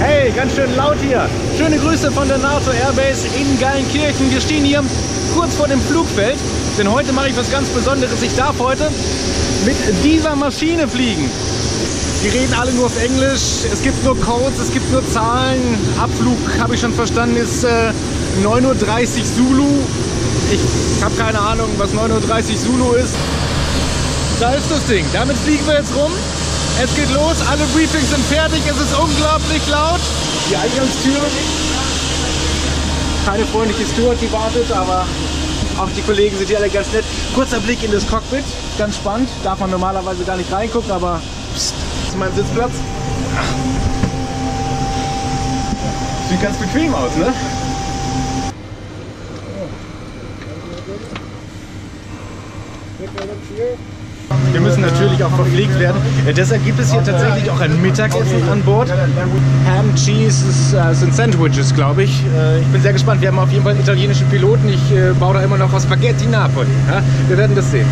Hey, ganz schön laut hier. Schöne Grüße von der NATO Airbase in Geilenkirchen. Wir stehen hier kurz vor dem Flugfeld, denn heute mache ich was ganz Besonderes. Ich darf heute mit dieser Maschine fliegen. Die reden alle nur auf Englisch. Es gibt nur Codes, es gibt nur Zahlen. Abflug, habe ich schon verstanden, ist äh, 9.30 Uhr Zulu. Ich habe keine Ahnung, was 9.30 Uhr Zulu ist. Da ist das Ding. Damit fliegen wir jetzt rum. Es geht los, alle Briefings sind fertig, es ist unglaublich laut. Die Eingangstüre. Keine freundliche Steward, die wartet, aber auch die Kollegen sind hier alle ganz nett. Kurzer Blick in das Cockpit, ganz spannend. Darf man normalerweise gar nicht reingucken, aber pst, das ist mein Sitzplatz. Sieht ganz bequem aus, ne? Wir müssen natürlich auch verpflegt werden. Äh, deshalb gibt es hier tatsächlich auch ein Mittagessen an Bord. Ham, Cheese äh, sind Sandwiches, glaube ich. Äh, ich bin sehr gespannt. Wir haben auf jeden Fall einen italienischen Piloten. Ich baue da immer noch aus Spaghetti Napoli. Wir werden das sehen.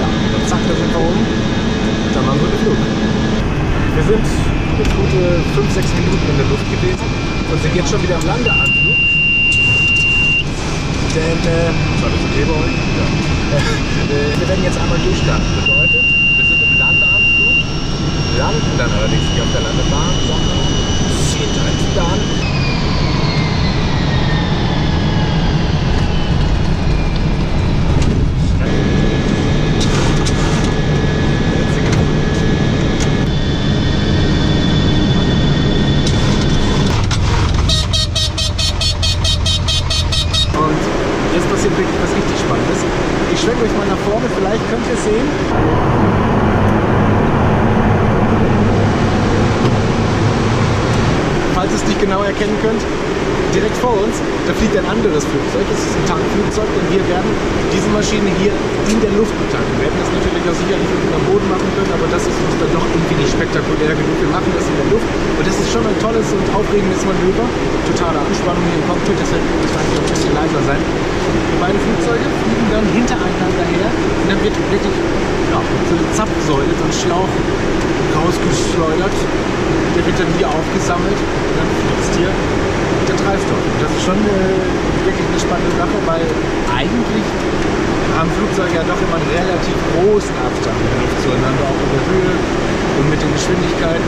Ja, zack, da sind wir oben. Dann machen wir den Flug. Wir sind jetzt gute 5-6 Minuten in der Luft gewesen und sind jetzt schon wieder am Landeanflug. Denn, äh, war das okay bei euch? Ja. äh, wir werden jetzt einmal durchstarten. Bedeutet, wir sind im Landeanflug, landen dann allerdings nicht auf der Landebahn, sondern ziehen direkt wieder an. Und jetzt passiert wirklich was richtig Spannendes. Ich schwenke euch mal nach vorne, vielleicht könnt ihr sehen. Falls ihr es nicht genau erkennen könnt, direkt vor uns, da fliegt ein anderes Flugzeug. Das ist ein Tankflugzeug, denn wir werden diese Maschine hier in der Luft betanken. Wir hätten das natürlich auch sicherlich unten am Boden machen können, aber das ist uns dann doch irgendwie nicht spektakulär genug. Wir machen das in der Luft und das ist schon ein tolles und aufregendes Manöver. Totale Anspannung hier im Cockpit, deshalb muss man ein bisschen leiser sein. Die beiden Flugzeuge fliegen dann her wirklich ja, so eine Zapfsäule, so ein Schlauch rausgeschleudert. Der wird dann hier aufgesammelt und dann fließt hier der Treibstoff. Und das ist schon äh, wirklich eine spannende Sache, weil eigentlich haben Flugzeuge ja doch immer einen relativ großen Abstand zueinander, auch in der Höhe und mit den Geschwindigkeiten.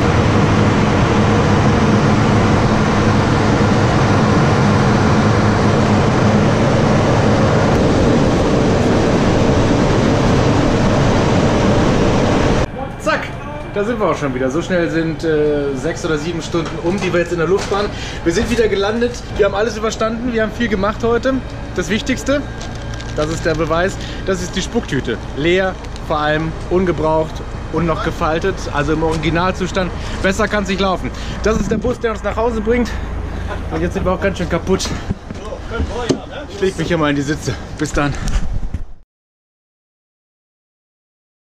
Zack, da sind wir auch schon wieder. So schnell sind äh, sechs oder sieben Stunden um, die wir jetzt in der Luft waren. Wir sind wieder gelandet. Wir haben alles überstanden. Wir haben viel gemacht heute. Das Wichtigste, das ist der Beweis, das ist die Spucktüte. Leer, vor allem ungebraucht und noch gefaltet, also im Originalzustand. Besser kann es nicht laufen. Das ist der Bus, der uns nach Hause bringt. Und jetzt sind wir auch ganz schön kaputt. Ich leg mich hier mal in die Sitze. Bis dann.